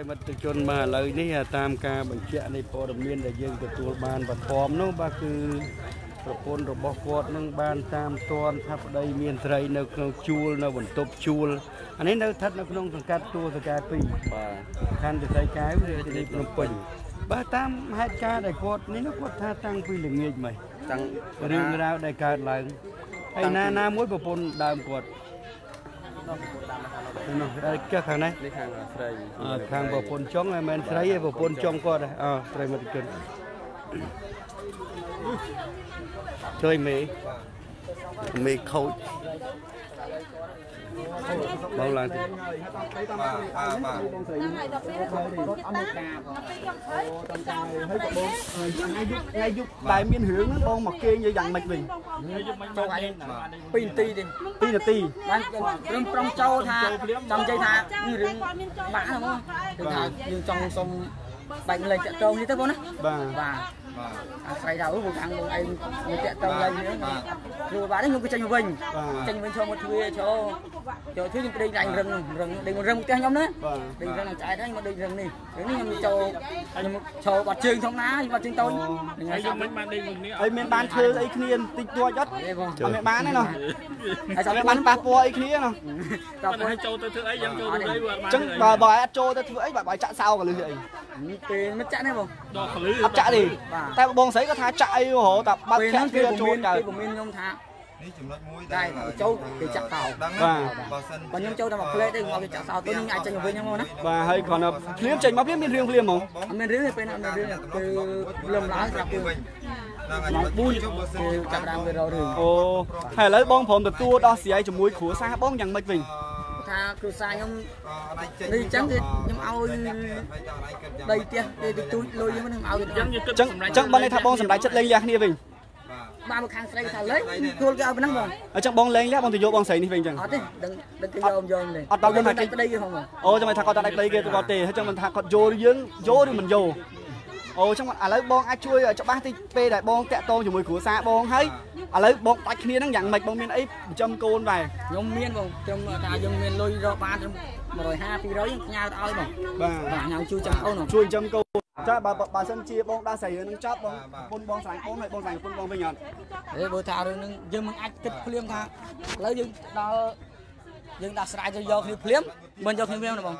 រិមត្តជនបាទឥឡូវនេះតាមការបញ្ជាក់នៃព័ត៌មានដែលយើងទទួលបានបឋមនោះបាទគឺប្រពន្ធរបស់គាត់នឹងបានតាមទាន់ថាប្តីមានស្រីនៅក្នុងជួលនៅបន្ទប់ជួលអានេះនៅស្ថិតនៅក្នុងសង្កាត់ទួលសកា2បាទខណ្ឌវិស័យកែវរាជធានីភ្នំពេញបាទតាមហេតុការណ៍ដែលគាត់នេះនោះគាត់ថាតាំងពីល្ងាចមកតាំងរឿងរ៉ាវដែលកើតឡើងហើយណាណាមួយប្រពន្ធដើមគាត់នោះ ដែលចុះខាងនេះនេះខាងស្រីអឺខាងប្រពន្ធចុងហើយមិនស្រីទេប្រពន្ធចុងគាត់ដែរអើប្រិមត្តជនឃើញមេមេខូច បងឡើងទៅបាទបាទបាទថ្ងៃដល់ពេលគាត់អត់មានការដល់ពេលខ្ញុំឃើញចាំហើយក៏បងថ្ងៃយុគថ្ងៃយុគដែលមានរឿងហ្នឹងបងមកគេងយ៉ាងម៉េចវិញចូលឯង2នាទីទេ2នាទីបានព្រមប្រំចូលថាចង់និយាយថានេះរឿងបាក់ហ្នឹងបងគឺថាយើងចង់សុំបែកលេខតាក់តងនេះទៅបងណាបាទបាទបាទ អាស្រ័យថាអូបងខាងបងឯងមានតាក់តងលេខនេះគ្រូបាទនេះខ្ញុំក៏ចេញមកវិញចេញវិញចូលមកទ្វារចូលចូលទ្វារខ្ញុំដេកដៃរឹងរឹងដេករឹងផ្ទះខ្ញុំណាបាទដេករឹងនឹងឆ្អែតហើយមកដេករឹងនេះរឿងនេះខ្ញុំចូលខ្ញុំចូលបាត់ជើងធម្មតាខ្ញុំបាត់ជើងតូចថ្ងៃខ្ញុំមិនបានដេកមួយគ្នាហើយមានបានធ្វើអីគ្នាតិចតួចអត់ទេបងអត់មានបានទេណោះហើយអត់ចាំមានបាបាននប៉ះពាល់អីគ្នាណោះតើបងចូលទៅធ្វើអីយ៉ាងចូលទៅអីវាអត់អបានញ្ចឹងបើបើអត់ចូលទៅធ្វើអីបើបើចាក់សោកលឺអីពេលមិនចាក់ទេបងដកកលឺអត់ចាក់ទេតែបងស្រីក៏ថាចាក់អីហ៎តែបើពេលចាហ្នឹងក់គេវាពុំចូលមានចៅគេពុំមានខ្ញុំថានេះចំណុចមួយតែចូលគេចាក់សោដឹងបាទបើសិនបើខ្ញុំចូលតែមកផ្លេតទេមកគេចាក់សោទៅនេះអាចចេញមកវិញហ្នឹងមកណាបាទហើយគ្រាន់តែភ្លាមចេញមកភ្លាមមានរឿងភ្លាមហ្មងអត់មានរឿងទេពេលហ្នឹងអត់មានរឿងទេគឺលំឡើងចាប់គឺវិញហ្នឹងហើយម៉ោងចំណុច4ចុះបើសិនគឺចាប់ដើមវារករឿងអូហើយឥឡូវបងព្រមទទួលដោះស្រាយជាមួយគ្រួសារបងយ៉ាងម៉េចវិញ ថាគ្រូសាខ្ញុំអត់អាចចេញនេះអញ្ចឹងគឺខ្ញុំឲ្យហើយតើអត់អាចគិតយ៉ាងដីផ្ទះគេទៅទូចលុយខ្ញុំហ្នឹងឲ្យអញ្ចឹងយើងគិតអញ្ចឹងអញ្ចឹងបងនេះថាបងសម្រេចចិត្តលេងលះគ្នាវិញបាទបានមកខាងស្រីថាលេងទួលគេឲ្យប៉ុណ្ណឹងបងអញ្ចឹងបងលេងលះបងទៅយកបងស្រីនេះវិញអញ្ចឹងអត់ទេដឹងដឹងគេយកយកទេអត់ដល់យើងថាគេប្តីគេផងបងអូចាំមិនថាគាត់តែដាច់ប្តីគេទៅគាត់ទេហើយចឹងមិនថាគាត់យកយើងយកឬមិនយក អូចឹងឥឡូវបងអាចជួយច្បាស់តិចពេលដែលបងតាក់ទងជាមួយគ្រួសារបងហើយឥឡូវបងដាច់គ្នាហ្នឹងយ៉ាងម៉េចបងមានអីចិញ្ចឹមកូនដែរខ្ញុំមានបងខ្ញុំថាយើងមានលុយរកបាន150 200ខ្ញុំផ្ញើទៅឲ្យបងបាទបាទខ្ញុំជួយចាំអូនបងជួយចិញ្ចឹមកូនចាបើបើសិនជាបងដាស់ស្រីរឿងហ្នឹងចប់បងប្រពន្ធបងស្រាញ់កូនហើយបងស្រាញ់ប្រពន្ធបងវិញអត់ហេបើថារឿងហ្នឹងយើងមិនអាចគិតភ្លាមថាឥឡូវយើងដល់ យើងដាក់ស្រ័យទៅយកគ្នាភ្លាមមិនយកគ្នាភ្លាមទេបង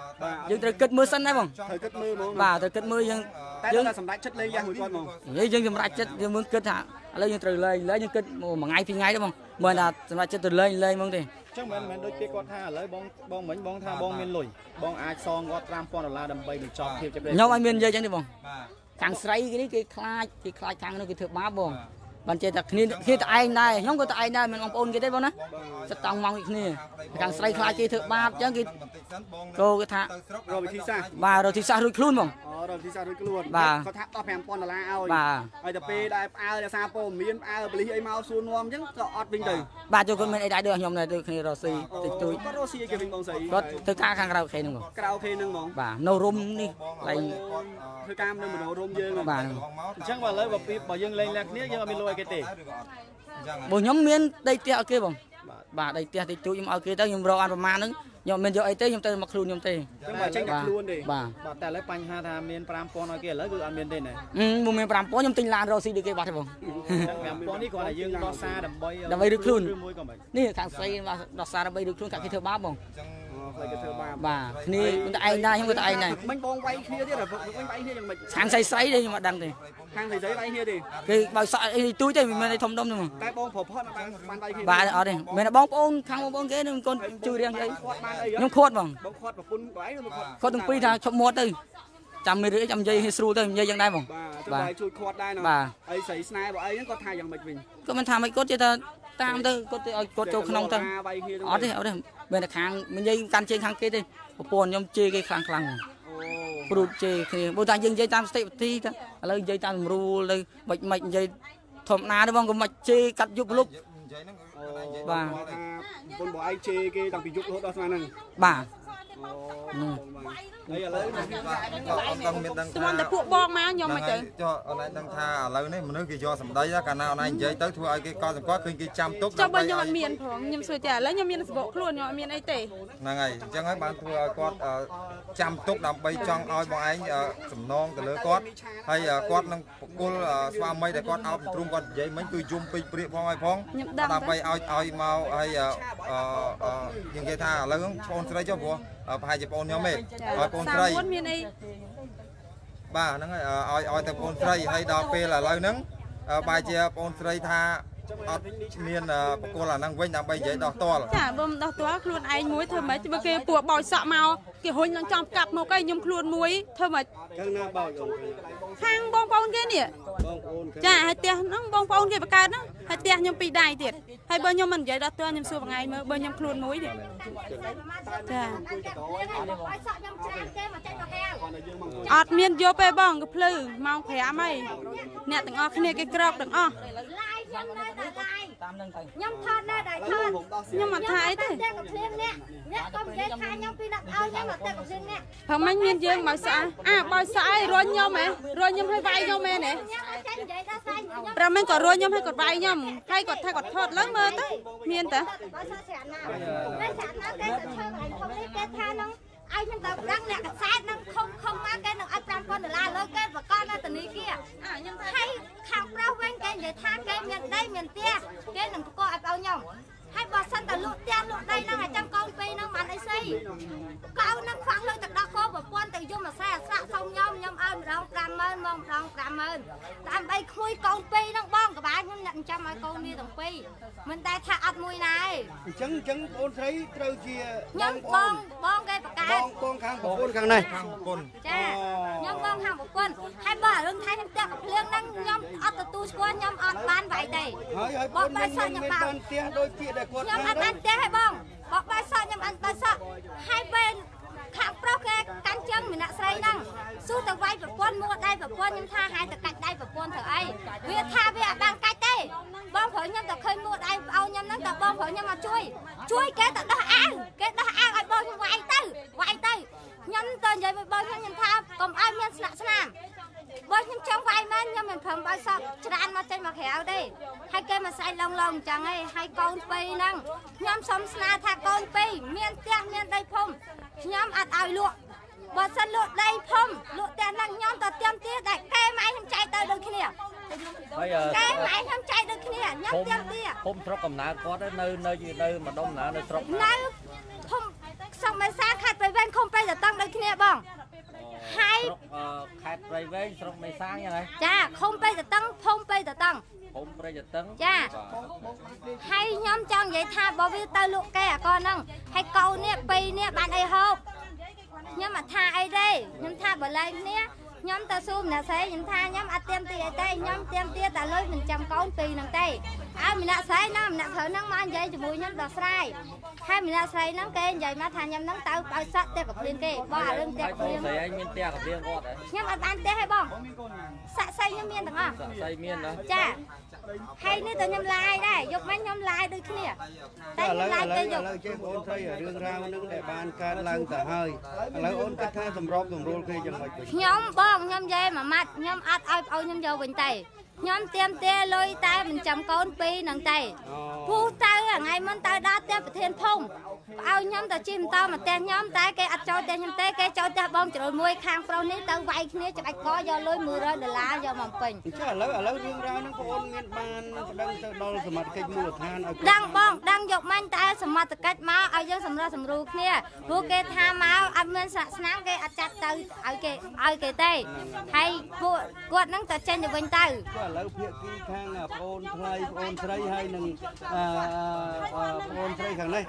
យើងត្រូវគិតមើលសិនដែរបងត្រូវគិតមើលហ្មងបាទត្រូវគិតមើលយើងតែយើងតែសម្រាប់ចិត្តលេងយ៉ាងមួយគាត់ហ្មងនិយាយយើងសម្រេចចិត្តយើងមើលគិតថាឥឡូវយើងត្រូវលេងលេងយើងគិតមួយថ្ងៃពីរថ្ងៃទេបងមិនថាសម្រេចចិត្តទៅលេងលេងហ្មងទេចឹងមិនមែនដូចគេគាត់ថាឥឡូវបងបងមិញបងថាបងមានលុយបងអាចសងគាត់5000ដុល្លារដើម្បីបញ្ចប់ភាពចិត្តខ្ញុំអត់មាននិយាយចឹងទេបងបាទខាងស្រីគេនេះគេខ្លាចគេខ្លាចខាងនោះគេធ្វើបាបបង បានចេះតែគ្នាគ្នាតែឯងដែរខ្ញុំក៏តែឯងដែរមិនបងប្អូនគេទេបងណាចិត្តតង់មកគ្នាខាងស្រីខ្លាចគេធ្វើបាបចឹងគេបន្តិចសិនបងគោគេថាទៅស្រុករកវិធីសាស្ត្របាទរកទីសាស្ត្ររួចខ្លួនបងអូរកវិធីសាស្ត្ររួចខ្លួនបាទគាត់ថាដល់5000ដុល្លារឲ្យបាទហើយទៅពេលដែលផ្អើលសារព័ត៌មានផ្អើលបលិសអីមកសួរនាំអញ្ចឹងក៏អត់វិញទៅបាទចូលគាត់មានអីដែរដូចខ្ញុំដែរដូចគ្នារស់ស៊ីតិចតួចគាត់រស់ស៊ីគេវិញបងស្រីគាត់ធ្វើការខាងក្រៅខេហ្នឹងបងក្រៅគេហ្នឹងហ្មងបាទនៅរុំនេះឡែងធ្វើការនៅមនោរមយើងហ្នឹងបាទឡងមកអញ្ចឹងបើឥឡូវបើពីបើយើងលេងលះគ្នាយើងអត់មានលុយឲ្យគេទេឬក៏អត់អញ្ចឹងបងខ្ញុំមានដីផ្ទះឲ្យគេបងបាទដីផ្ទះតិចតួចខ្ញុំឲ្យគេទៅខ្ញុំរកអានប្រមាណហ្នឹង ខ្ញុំអត់មានយកអីទេខ្ញុំទៅមកខ្លួនខ្ញុំទេអញ្ចឹងបើចេញតែខ្លួនទេបាទបាទតែឥឡូវបញ្ហាថាមាន5000ឲ្យគេឥឡូវគឺអត់មានទេណាអឺមកមាន5000ខ្ញុំទិញឡានរកស៊ីដូចគេបាត់ទេបងអញ្ចឹង5000នេះគ្រាន់តែយើងដោះសារដើម្បីដើម្បីរួចខ្លួនឬមួយក៏មិននេះខាងស្រីបាទដោះសារដើម្បីដូចខ្លួនកាក់គេធ្វើបាបបងអញ្ចឹងអូខ្លីគេធ្វើបាបបាទគ្នាគាត់តែឯងដែរខ្ញុំគាត់តែឯងដែរមិញបងវាយគ្នាទៀតតែវិញវាយគ្នាយ៉ាងម៉េចខាងស្រីស្រីទេខ្ញុំអត់ដឹងទេខាងស្រីស្រីវាយគ្នាទេគេបើសក់អីទូចទេមិនមែនអីធំដុំទេហ្មងតែបងប្រុសផុតបានបានវាយគ្នាបាទអត់ទេមែនតែបងប្អូនខាងបងប្អូនគេនឹងកូនជួយរៀងអីគាត់បានអីខ្ញុំខាត់បងបងខាត់ប្រពន្ធបងឯងឬខាត់គាត់ទាំងពីរថាឈប់មាត់ទៅចាំមានរឿងអីចាំនិយាយឲ្យស្រួលទៅនិយាយយ៉ាងដែរបងបាទទៅជួយខាត់ដែរណាបាទហើយស្រីស្នេហ៍បងឯងហ្នឹងគាត់ថាយ៉ាងម៉េចវិញគាត់មិនថាមិនគាត់ចេះតែតាមទៅគាត់ទៅឲ្យគាត់ចូលក្នុងទៅវាយគ្នាអត់ទេអត់ទេមានតែខាងនិយាយកាន់ជើងខាងគេទេប្រពន្ធខ្ញុំជេរគេខ្លាំងខ្លាំងហ្មងអូព្រួតជេរគ្នាបើថាយើងនិយាយតាមស្តិវិធីទៅឥឡូវនិយាយតាមស្រួលទៅមិនមិននិយាយធម្មតាទេបងក៏មិនជេរកាត់យុបលុបនិយាយហ្នឹងគឺអូ បាទថាប្រពន្ធបងឯងជេរគេតាំងពីយប់រហូតដល់ស្មានហ្នឹងបាទ ហើយឥឡូវនេះក៏អត់ដឹងមានដឹងស្មន់តែពួកបងមកខ្ញុំមកទៅចុះអូនឯងដឹងថាឥឡូវនេះមនុស្សគេយកសម្ដីណាកាលណាអូនឯងនិយាយទៅធ្វើឲ្យគេកត់សម្គាល់ឃើញគេចាំទុកចុះបើខ្ញុំអត់មានផងខ្ញុំសួរចាឥឡូវខ្ញុំមានសបកខ្លួនខ្ញុំអត់មានអីទេហ្នឹងហើយអញ្ចឹងហើយបានធ្វើឲ្យគាត់អឺចាំទុកដើម្បីចង់ឲ្យបងឯងអឺសំណងទៅលើគាត់ហើយអឺគាត់នឹងបកគលអឺស្វាមីដែលគាត់អោបទ្រុងគាត់និយាយមិញគឺយំពេកព្រាកផងហើយផងខ្ញុំដឹងដើម្បីឲ្យឲ្យមកហើយអឺអឺអឺយើងនិយាយថាឥឡូវហ្នឹងបងស្រីចុះព្រោះអឺប្រហែលជាបងខ្ញុំទេឲ្យបងស្រីមុនមានអីបាទហ្នឹងហើយអឺឲ្យឲ្យតែបងស្រីហើយដល់ពេលឥឡូវហ្នឹងអឺបែរជាបងស្រីថាអត់មានអឺបកគលអាហ្នឹងវិញដើម្បីនិយាយដោះតល់ចាបើមិនដោះទាល់ខ្លួនឯងមួយធ្វើម៉េចបើគេពួកបោចសក់មកគេរុញនឹងចំកាប់មកអីខ្ញុំខ្លួនមួយធ្វើម៉េចខាងណាបោចអូនខាងបងប្អូនគេនេះបងប្អូនចាហើយផ្ទះហ្នឹងបងប្អូនគេបង្កើតហ្នឹង ហើយផ្ទះខ្ញុំពីរដៃទៀតហើយបើខ្ញុំមិននិយាយដល់ផ្ទះខ្ញុំសួរបងឯងមើលបើខ្ញុំខ្លួនមួយទៀតចាឲ្យសក់ខ្ញុំច្រើនគេមកចេញមកហាងអត់មានយកទេបងគឺភ្លឺម៉ោង5ហើយអ្នកទាំងអស់គ្នាគេក្រោកទាំងអស់ឡាយ ខ្ញុំនៅតែឡាយតាមនឹងទៅខ្ញុំថតនៅតែថតខ្ញុំអត់ថាអីទេតែកំភ្លៀងអ្នកអ្នកកុំនិយាយថាខ្ញុំពីដាក់ឲ្យខ្ញុំអត់តែកំភ្លៀងអ្នកព្រមមិញមានយើងបើស្អាអាបើស្អាយរុញខ្ញុំហ៎រុញខ្ញុំឲ្យវាយខ្ញុំមែនទេខ្ញុំអត់ចេញនិយាយដល់ស្អែកខ្ញុំព្រមមិញក៏រុញខ្ញុំឲ្យគាត់វាយខ្ញុំហើយគាត់ថាគាត់ថតឡើងមើលទៅមានតែបើសក់ស្រាណាតែស្រាណាគេទៅធ្វើអីធំនេះគេថានឹង ឲ្យខ្ញុំទៅដឹងអ្នកកសែតនឹងខំខំមកគេនឹងឲ្យ5000ដុល្លារលើគេបកកនៅធនាគារអាខ្ញុំថាហើយខាងប្រុសវិញគេនិយាយថាគេមានដីមានផ្ទះគេនឹងបកកឲ្យឲ្យខ្ញុំ ហើយបើសិនតែលក់ផ្ទះលក់ដីហ្នឹងអាចចាំកូនពីរហ្នឹងបានអីស្អីកៅនឹងខ្វះលុយទឹកដោះគោប្រពន្ធទៅយំអាស្រ័យអាស្រ័យសុំខ្ញុំខ្ញុំឲ្យម្ដង50000មកម្ដង50000ដើម្បីក្មួយកូនពីរហ្នឹងបងក្បាលខ្ញុំអ្នកចិញ្ចឹមឲ្យកូននេះទាំងពីរមិនតែថាអត់មួយណាទេអញ្ចឹងអញ្ចឹងបងស្រីត្រូវជាខ្ញុំបងបងគេប្រកាបសងបងខាងប្រពន្ធខាងនេះខាងប្រពន្ធចាខ្ញុំបងខាងប្រពន្ធហើយបើរឿងថៃខ្ញុំតាក់កំភ្លៀងហ្នឹងខ្ញុំអត់ទទួលស្គាល់ខ្ញុំអត់បានវាយទេហើយហើយបបងកបាយមិនសក់ខ្ញុំមានបោកបានផ្ទះដូចជាដែលគាត់ខ្ញុំថាអត់បានទេហើយបងបកបាយសក់ខ្ញុំអត់បាយសក់ហើយពេលខាងប្រុសគេកាន់ជើងម្នាក់ស្រីហ្នឹងស៊ូទៅវាយប្រពន្ធមួដៃប្រពន្ធខ្ញុំថាហើយទៅកាច់ដៃប្រពន្ធធ្វើអីវាថាវាអត់បានកាច់ទេបងប្រុសខ្ញុំទៅឃើញមួដៃឲ្យខ្ញុំហ្នឹងតែបងប្រុសខ្ញុំមកជួយ ជួយគេទៅដោះអាវគេដោះអាវឲ្យបងខ្ញុំវាយទៅវាយទៅខ្ញុំទៅនិយាយមួយបងខ្ញុំខ្ញុំថាកុំឲ្យមានស្នាក់ស្នាម បើខ្ញុំចង់វាយមែនខ្ញុំមិនព្រមបើសក់ច្រើនមកចេញមកក្រៅទេហើយគេមកស្អែកឡងឡងអញ្ចឹងឯងហើយកូនពីរហ្នឹងខ្ញុំសុំស្នើថាកូនពីរមានផ្ទះមានដីភូមិខ្ញុំអត់ឲ្យលក់បើសិនលក់ដីភូមិលក់ផ្ទះហ្នឹងខ្ញុំទៅទៀមទាតែគេម៉ែខ្ញុំចែកទៅដូចគ្នាហើយគេម៉ែខ្ញុំចែកដូចគ្នាខ្ញុំទៀមទាភូមិស្រុកកំណើតគាត់នៅនៅនៅម្ដុំណានៅស្រុកណានៅភូមិស្រុកមេសាខេត្តប្រវែងឃុំព្រៃតតង់ដូចគ្នាបង ហើយស្រុកអឺខេត្តព្រៃវែងស្រុកមេសាងយ៉ាងហ្នឹងចាឃុំព្រៃតតង់ភូមិព្រៃតតង់ភូមិព្រៃចតឹងចាហើយខ្ញុំចង់និយាយថាបើវាទៅលក់គេអាកនហ្នឹងហើយកូននេះពីរនេះបានអីហូបខ្ញុំអត់ថាអីទេខ្ញុំថាបើឡើងគ្នាខ្ញុំទៅសួរម្នាក់ស្រីខ្ញុំថាខ្ញុំអត់ទៀមទីអីទេខ្ញុំទៀមទីតែលុយមិនចាំកូនពីរហ្នឹងទេហើយម្នាក់ស្រីហ្នឹងម្នាក់ត្រូវហ្នឹងមកនិយាយជាមួយខ្ញុំដោះស្រាយ ហើយម្នាក់ស្រីហ្នឹងគេនិយាយមកថាខ្ញុំហ្នឹងទៅឲ្យសក់តែកព្រៀងគេបងអារឿងតែហើយកព្ូរៀនងស្រីឯងមានផ្ទះកាទៀងគាត់ហ៎ខ្ញុំអត់បានទេឲ្យបងសាក់ស្រីខ្ញុំមានទាំងអស់សាក់ស្រីមានណាចាហើយនេះទៅខ្ញុំឡាយដែរយកមិញខ្ញុំឡាយដូចគ្នាតែឥខ្ញុំឡូវឡាយឥឡូទៅវយឥកឡូវចេះបងស្រីរឿងរ៉ាវហ្នឹងដែលបានកើតឡើងទៅហើយឥឡូវអូនគិតថាសម្របសម្រួលគេយ៉ាងម៉េចទៅខ្ញុំបងខ្ញុំនិយាយមួយម៉ាត់ខ្ញុំអត់ឲ្យឲ្យខ្ញុំយកវិញទេ ខ្ញុំទៀមទាលុយតែមិនចាំកូនពីរនឹងទេពូទៅថ្ងៃមុនទៅដល់ផ្ទះប្រធានភូមិ ឲ្យខ្ញុំទៅជិះម៉ូតូមកផ្ទះខ្ញុំតែគេអត់ចូលផ្ទះខ្ញុំទេគេចូលផ្ទះបងជ្រុលមួយខាងប្រុសនេះទៅវាយគ្នាច្បាច់កយកលុយ100ដុល្លារយកមកពេញអញ្ចឹងឥឡូវឥឡូវរឿងរ៉ាវហ្នឹងបងអូនមានបានប្តឹងទៅដល់សមត្ថកិច្ចមូលដ្ឋានឲ្យដឹងបងដឹងយកមាញ់តែសមត្ថកិច្ចមកឲ្យយើងសម្រុះសម្រួលគ្នាព្រោះគេថាមកអត់មានស្នាក់ស្នាមគេអត់ចាត់ទៅឲ្យគេឲ្យគេទេហើយពួកគាត់ហ្នឹងទៅចេញទៅវិញទៅក៏ឥឡូវភាគីខាងបងអូនថ្លៃបងអូនស្រីហើយនឹងអឺបងអូនស្រីខាងនេះ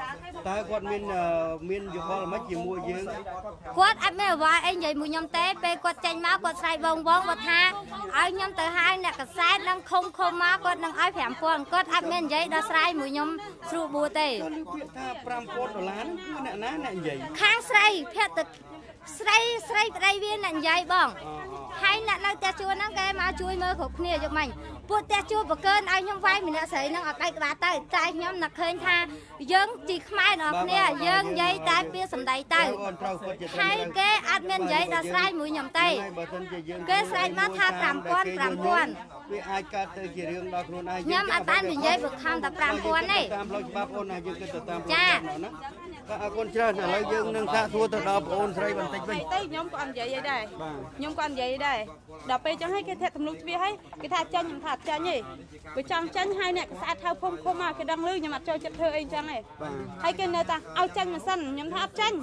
តើគាត់មានមានយោបល់មិនជាមួយយើងគាត់អត់មានអវ៉ាអីនិយាយមួយខ្ញុំទេពេលគាត់ចេញមកគាត់ស្រែកបងបងគាត់ថាឲ្យខ្ញុំទៅហៅអ្នកកសែតនឹងឃុំឃុំមកគាត់នឹងឲ្យ5000គាត់អត់មាននិយាយដល់ស្រ័យមួយខ្ញុំស្រួលបួរទេក៏លឺពាក្យថា5000ដុល្លារគឺអ្នកណាអ្នកនិយាយខាងស្រីភក្តិស្រីស្រីប្តីវាអ្នកនិយាយបងហើយអ្នកនៅផ្ទះជួនហ្នឹងគេមកជួយមើលគ្រប់គ្នាយកមិញ ពួកផ្ទះជួលបកើនឲ្យខ្ញុំវាយម្នាក់ស្រីនឹងឲ្យបែកក្បាលទៅតែខ្ញុំនឹកឃើញថាយើងជីខ្មែរនរគ្នាយើងនិយាយតែពីសម្ដីទៅអូនត្រូវគាត់ជាត្រឹមហើយគេអត់មាននិយាយដល់ស្រ័យមួយខ្ញុំទេបើសិនជាយើងគេស្រែកមកថា5000 5000វាអាចកើតទៅជារឿងដល់ខ្លួនឯងខ្ញុំអត់បាននិយាយបង្ខំតែ5000ទេតាមផ្លូវច្បាប់អូនណាយើងគិតទៅតាមផ្លូវចាច្បាប់មកណាបាទអរគុណច្រើនឥឡូវយើងនឹងសាកសួរទៅដល់ប្អូនស្រីបន្តិចវិញទៅខ្ញុំក៏អត់និយាយអីដែរបាទខ្ញុំក៏អត់និយាយអីដែរដល់ពេលចឹងហើយគេធាក់ទម្លុះទ្វារហើយគេថាចាញ់ខ្ញុំថាអត់ចាញ់ទេវាចង់ចាញ់ហើយអ្នកកសែតហៅភូមិឃុំមកគេដឹងលឺខ្ញុំអត់ចូលចិត្តធ្វើអីចឹងទេបាទហើយគេនៅថាឲ្យចាញ់ម៉ាស៊ីនខ្ញុំថាអត់ចាញ់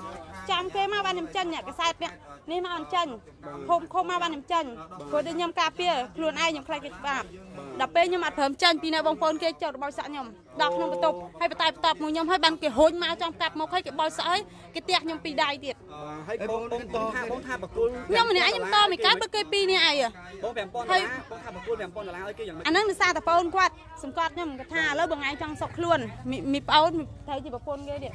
ចាំគេមកបានខ្ញុំចាញ់អ្នកកសែតនេះនេះមកអត់ចាញ់ភូមិឃុំមកបានខ្ញុំចាញ់ព្រោះតែខ្ញុំការពារខ្លួនឯងខ្ញុំខ្លាចគេច្បាប់ដល់ពេលខ្ញុំអត់ព្រមចាញ់ពីនៅបងប្អូនគេចោតរបស់សាក់ខ្ញុំ ដល់ក្នុងបន្ទប់ហើយបតែបន្ទប់មួយខ្ញុំហើយបានគេហុញមកចង់កាប់មកហើយគេបោចសក់ហើយគេទះខ្ញុំពីរដៃទៀតហើយបងបងបងថាបងថាបកគលខ្ញុំម្នាក់ឯងខ្ញុំតមិនកើតបើគេពីរនេះឯងបង5000ដុល្លារបងថាបកគល5000ដុល្លារឲ្យគេយ៉ាងម៉េចអាហ្នឹងដោយសារតែប្អូនគាត់សង្កត់ខ្ញុំគាត់ថាឥឡូវបងឯងចង់សុកខ្លួនមីមីប្អូនត្រូវជាប្រពន្ធគេទៀត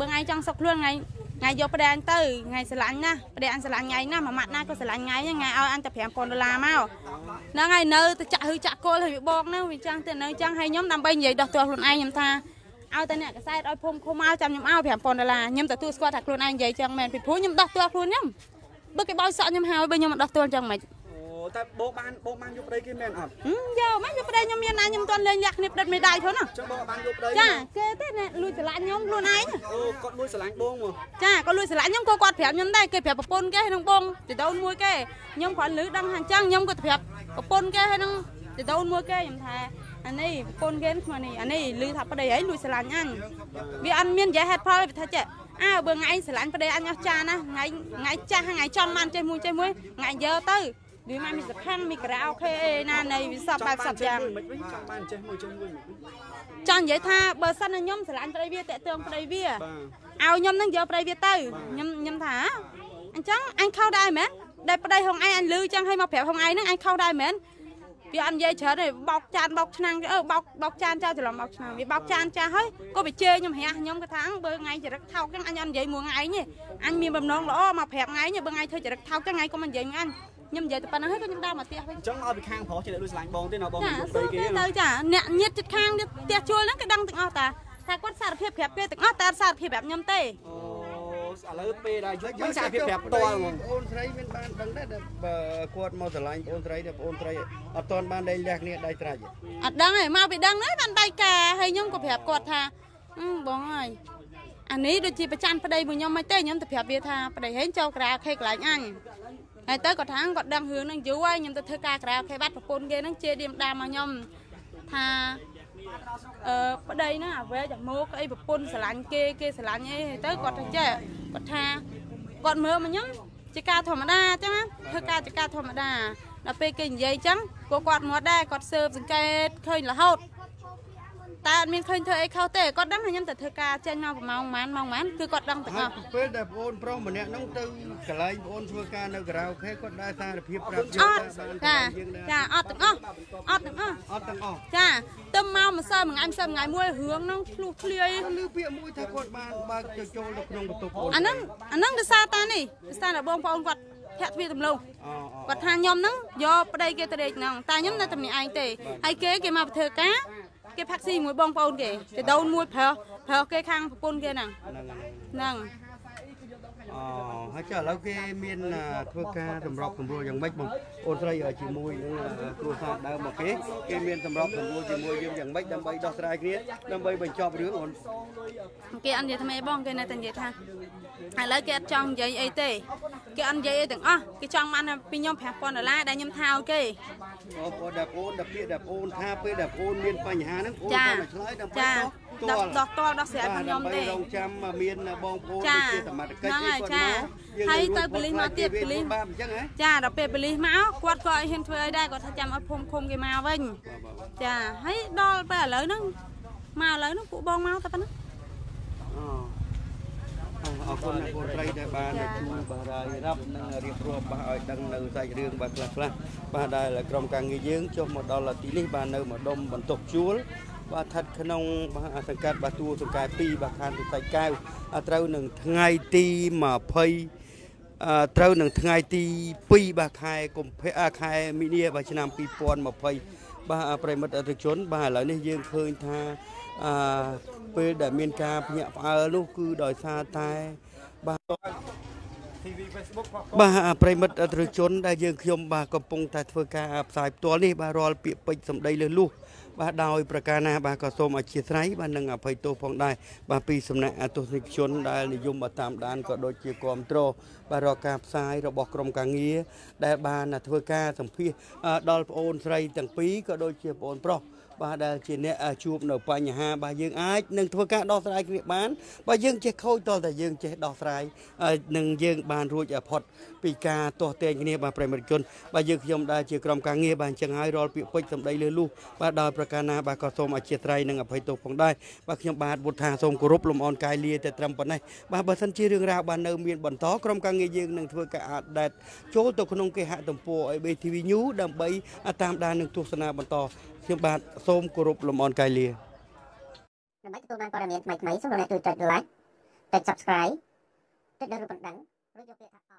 បងឯងចង់សុកខ្លួនថ្ងៃថ្ងៃយកប្រដេអញទៅថ្ងៃស្រឡាញ់ណាប្រដេអញស្រឡាញ់ថ្ងៃណាមួយម៉ាត់ណាក៏ស្រឡាញ់ថ្ងៃហ្នឹងថ្ងៃឲ្យអញតែ5000ដុល្លារមកហ្នឹងហើយនៅទៅចាក់ហឺចាក់គល់ហើយវាបងហ្នឹងវាចឹងទៅនៅចឹងហើយខ្ញុំដើម្បីនិយាយដោះទោសខ្លួនឯងខ្ញុំថាឲ្យតែអ្នកកសែតឲ្យភូមិឃុំមកចាំខ្ញុំឲ្យ5000ដុល្លារខ្ញុំទទួលស្គាល់ថាខ្លួនឯងនិយាយចឹងមែនពីព្រោះខ្ញុំដោះទោសខ្លួនខ្ញុំបើគេបោចសក់ខ្ញុំហើយបើខ្ញុំមិនដោះទោសចឹងមិនអូតែបងបានបងបានយកប្តីគេមែនអត់ហឹមយកមកយកប្តីខ្ញុំមានណាខ្ញុំមិនទាន់លេងលះគ្នាផ្ដិតមេដៃផងណាអញ្ចឹងបងបានយកប្តីចាគេទេអ្នកលួចស្រឡាញ់ខ្ញុំខ្លួនឯងអូគាត់លួចស្រឡាញ់បងមកចាក៏លួចស្រឡាញ់ខ្ញុំក៏គាត់ប្រាប់ខ្ញុំដែរគេប្រាប់ប្រពន្ធគេហើយនឹងបងទៅដូនមួយគេខ្ញុំគ្រាន់លឺដឹងថាអញ្ចឹងខ្ញុំក៏ប្រាប់ប្រពន្ធគេហើយនឹងទៅដូនមួយគេខ្ញុំថា អានេះប្រពន្ធគេស្មើនេះអានេះលឺថាប្តីហើយលួចស្រឡាញ់អញវាអត់មាននិយាយហេតុផលទេវាថាចេះអើបើថ្ងៃស្រឡាញ់ប្តីអញអស់ចាណាថ្ងៃថ្ងៃចាស់ថ្ងៃចំបានចេះមួយចេះមួយថ្ងៃយកទៅវាមកមានសខាំមានការ៉ាអូខេអេណានៃវាសពបែបសពយ៉ាងមិនវិញចង់បានចេះមួយចេះមួយមិនវិញចង់និយាយថាបើសិនណាខ្ញុំស្រឡាញ់ប្តីវាតាក់ទងប្តីវាបាទឲ្យខ្ញុំនឹងយកប្តីវាទៅខ្ញុំខ្ញុំថាអញ្ចឹងអញខុសដែរមែនដែលប្តីហងឯងអញលឺចឹងឲ្យមកប្រាប់ហងឯងហ្នឹងអញខុសដែរមែន វាអត់និយាយច្រើនទេបោកចានបោកឆ្នាំងអឺបោកបោកចានចោលច្រឡំបោកឆ្នាំងវាបោកចានចាស់ហើយក៏វាជេរខ្ញុំរះខ្ញុំក៏ថាអឺបើថ្ងៃចរិតថោកចឹងអញអត់និយាយមួយថ្ងៃទេអញមានបំណងល្អមកប្រាប់ថ្ងៃទេបើថ្ងៃធ្វើចរិតថោកចឹងថ្ងៃក៏មិននិយាយមួយអញខ្ញុំនិយាយតែប៉ុណ្្នឹងហើយក៏ខ្ញុំដើរមកផ្ទះវិញអញ្ចឹងឲ្យពីខាងប្រុសជាអ្នកលួចស្រឡាញ់បងទេណាបងចាយកសួប្តីរគេគេទៅចាអ្នកញាតចិត្តខាងទៀតផ្ទះជួលហ្នឹងគេដឹងទាំងអស់តាថាគាត់សារភាពប្រាប់គេទាំងអស់តែអត់សារភាពប្រាប់ខ្ញុំទេអូ ឥឡូវពេលដែលយកមិនសារភាពប្រាប់ផ្ទាល់ហ្មងប្អូនស្រីមានបានដឹងដែរតែបើគាត់មកស្រឡាញ់ប្អូនស្រីតែប្អូនស្រីអត់ទាន់បានដេញលះគ្នាដៃត្រាច់ទេអត់ដឹងទេមកពីដឹងហើយបានដៃការហើយខ្ញុំក៏ប្រាប់គាត់ថាអឺបងហើយអានេះដូចជាប្រច័នប្តីមួយខ្ញុំមិនទេខ្ញុំទៅប្រាប់វាថាប្តីហេងចូលក្រៅខេកន្លែងអញហើយទៅគាត់ថាគាត់ដឹងរឿងហ្នឹងយូរហើយខ្ញុំទៅធ្វើការក្រៅខេបាត់ប្រពន្ធគេហ្នឹងជាឌៀមដាមមកខ្ញុំថា អឺប្តីហ្នឹងអាវែកអាមកអីប្រពន្ធស្រឡាញ់គេគេស្រឡាញ់អីទៅគាត់ថាចេះគាត់ថាគាត់មើលមកខ្ញុំជាការធម្មតាអញ្ចឹងណាធ្វើការជាការធម្មតាដល់ពេលគេនិយាយអញ្ចឹងពួកគាត់មកដែរគាត់ស៊ើបសង្កេតឃើញរហូត តែអត់មានឃើញធ្វើអីខុសទេគាត់ដឹងថាខ្ញុំទៅធ្វើការចេញមកប្រហែលម៉ោងម៉ានម៉ោងម៉ានគឺគាត់ដឹងទាំងអហើយស់ពេលដែលប្អូនប្រុសម្នាក់ហ្នឹងទៅកន្លែងប្អូនធ្វើការនៅការ៉ាអូខេគាត់ដែរសារភាពប្រាប់អត់ចាចាអត់ទាំងអស់អត់ទាំងអស់អត់ទាំងអស់ចាទៅមកម្សិលមួយថ្ងៃម្សិលមួយថ្ងៃមួយរឿងហ្នឹងឆ្លុះធ្លាយឮពាក្យមួយថាគាត់បានបើកទៅចូលទៅក្នុងបន្ទប់ប្អូនអាហ្នឹងអាហ្នឹងដោយសារតានេះដោយសារតែបងប្អូនគាត់ធាក់ទ្វារទម្លុះអូអូគាត់ថាខ្ញុំហ្នឹងយកប្តីគេទៅដេកហ្នឹងតែខ្ញុំនៅតែម្នាក់ឯងទេហើយគេគេមកធ្វើការ គេផាក់ស៊ីមួយបងប្អូនគេទៅដូនមួយប្រើប្រើគេខាងប្រពន្ធគេហ្នឹងហ្នឹងហើយហ្នឹងអូ ហើយចុះឥឡូវគេមានអាធ្វើការសម្របសម្រួលយ៉ាងម៉េចបងអូនស្រីឲ្យជាមួយនឹងអាគ្រួសារដើមមកគេគេមានសម្របសម្រួលជាមួយយើងយ៉ាងម៉េចដើម្បីដោះស្រាយគ្នាដើម្បីបញ្ចប់រឿងអូនគេអត់និយាយថាម៉េចបងគេនៅតែនិយាយថាឥឡូវគេអត់ចង់និយាយអីទេគេអត់និយាយអីទាំងអស់គេចង់បានតែពីខ្ញុំ5000ដុល្លារដែលខ្ញុំថាឲ្យគេអូបងដែលបងដែលពាក្យដែលបងថាពេលដែលបងមានបញ្ហាហ្នឹងបងចាគាត់មកឆ្លើយដើម្បីចាដោះដោះទាល់ដោះទាល់ដោះស្រាយផងខ្ញុំដើម្បីទេរងចាំមានបងប្អូនចាជាសមត្ថកិច្ចហ្នឹងហើយគាត់ចាមកយើង ហើយនឹងទៅប៉ូលីសមកទៀតវាប៉ូលីសបានអញ្ចឹងហ៎ចាដល់ពេលប៉ូលីសមកគាត់ក៏ឲ្យហ៊ានធ្វើអីដែរគាត់ថាចាំឲ្យភូមិឃុំគេមកវិញចាហើយដល់ពេលឥឡូវហ្នឹងមកឥឡូវហ្នឹងពួកបងមកតែប៉ុណ្ណឹងអូអរគុណអ្នកបងស្រីដែលបានចាជួបបាទរាយរាប់និងរៀបរាប់បាទឲ្យដឹងនៅសាច់រឿងបាទខ្លះខ្លះបាទដែលក្រុមការងារយើងចុះមកដល់ទីនេះបាទនៅម្ដុំបន្ទប់ជួលបាទស្ថិតក្នុងបាទសង្កាត់បាទទួលសង្កាត់2បាទខាងទស្សយកែវអាត្រូវនឹងថ្ងៃទី20អឺ ត្រូវនឹងថ្ងៃទី2បាទខែកុម្ភៈអាខែមីនាបាទឆ្នាំ2020បាទប្រិមិត្តអតិថិជន បាទឥឡូវនេះយើងឃើញថាអឺពេលដែលមានការភ្ញាក់ផ្អើលនោះគឺដោយសារតែបាទ TV Facebook ផងបាទអាប្រិមិត្តអតិថិជនដែលយើងខ្ញុំបាទកំពុងតែធ្វើការផ្សាយផ្ទាល់នេះបាទរាល់ពាក្យពេចន៍សម្ដីលើសលុះបាទដោយប្រការណាបាទក៏សូមអធិស្ឋានបាទនឹងអភ័យទោសផងដែរបាទពីសំណាក់អទស្សនិកជនដែលនិយមតាមដានក៏ដូចជាគ្រប់គ្រងបាទរកការផ្សាយរបស់ក្រុមការងារដែលបានធ្វើការសម្ភាសដល់ប្អូនស្រីទាំងពីរក៏ដូចជាប្អូនប្រុស បាទដែលជាអ្នកជួបនៅបញ្ហាបាទយើងអាចនឹងធ្វើការដោះស្រាយគ្នាបានបាទយើងចេះខូចតតែយើងចេះដោះស្រាយនឹងយើងបានរួចផុតពីការទាស់ទែងគ្នាបាទប្រិមត្តជនបាទយើងខ្ញុំដែលជាក្រុមការងារបាទអញ្ចឹងហើយរាល់ពាក្យពេចន៍សម្ដីលើលុះបាទដោយប្រការណាបាទក៏សូមអធិស្ឋាននិងអភ័យទោសផងដែរបាទខ្ញុំបាទវុធាសូមគោរពលំអរកាយលាតែត្រឹមប៉ុណ្ណេះបាទបើសិនជារឿងរ៉ាវបាននៅមានបន្តក្រុមការងារយើងនឹងធ្វើការអាដេតចូលទៅក្នុងគេហទំព័រ ABTV News ដើម្បីតាមដាននិងទស្សនាបន្ត ខ្ញុំបាទសូមគោរពលំអរកាយលាដើម្បីទទួលបានព័ត៌មានថ្មីៗសូមលោកអ្នកជួយចុច like ចុច subscribe ចុចដល់រូបកណ្ដឹងរួចយកពាក្យថាអ